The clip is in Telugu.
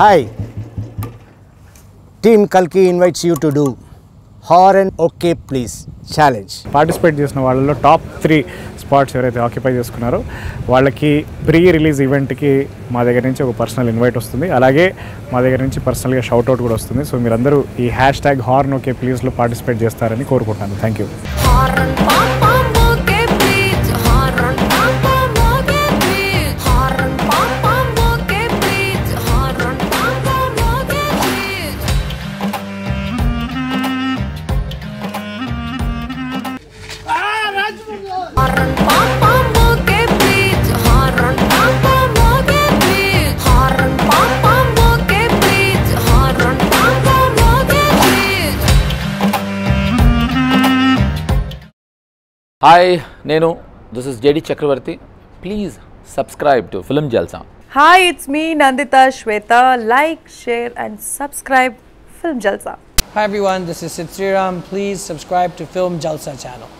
Hi. Team Kalki invites you to do Horn OK Please challenge. Participate చేసిన వాళ్ళలో టాప్ త్రీ స్పాట్స్ ఎవరైతే ఆక్యుపై చేసుకున్నారో వాళ్ళకి ప్రీ రిలీజ్ ఈవెంట్కి మా దగ్గర నుంచి ఒక పర్సనల్ ఇన్వైట్ వస్తుంది. అలాగే మా దగ్గర నుంచి పర్సనల్గా షౌట్అవుట్ కూడా వస్తుంది. సో మీరందరూ ఈ హ్యాష్ ట్యాగ్ హార్న్ ఓకే ప్లీజ్లో పార్టిసిపేట్ చేస్తారని కోరుకుంటున్నాను థ్యాంక్ యూ. హాయ్ నేను this is JD Chakravarthy please subscribe to film Jalsa hi it's me Nanditha Swetha like share and subscribe film Jalsa hi everyone this is Sid Sriram please subscribe to film Jalsa channel